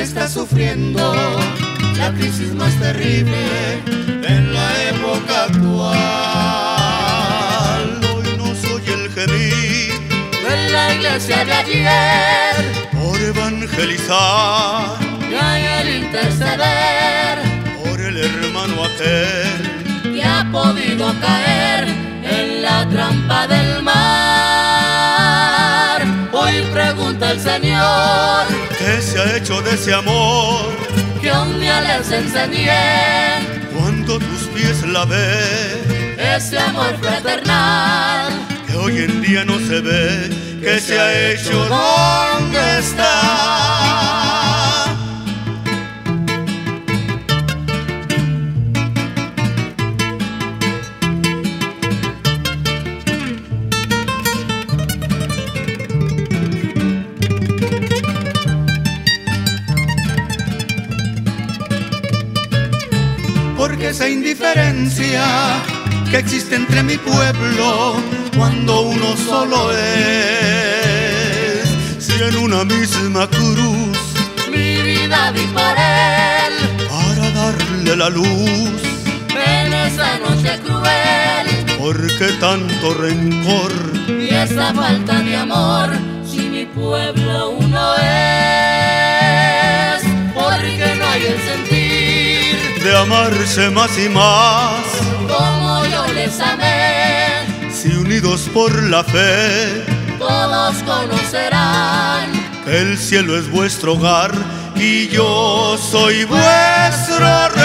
está sufriendo la crisis más terrible en la época actual. Hoy no soy el gemir En la iglesia de ayer por evangelizar, y el interceder por el hermano aquel que ha podido caer en la trampa del mar. Hoy pregunta el Señor que se ha hecho de ese amor. Que un día les enseñé. Cuando tus pies la ve, ese amor fraternal. que hoy en día no se ve, que se ha hecho dónde Esa indiferencia que existe entre mi pueblo cuando uno solo es, si en una misma cruz Mi vida di por él. para darle la luz, en esa noche cruel. Porque tanto rencor y esa falta de amor. Si mi pueblo uno es, amarse más y más, como yo les amé. si unidos por la fe, Todos conocerán que el cielo es vuestro hogar y yo soy vuestro.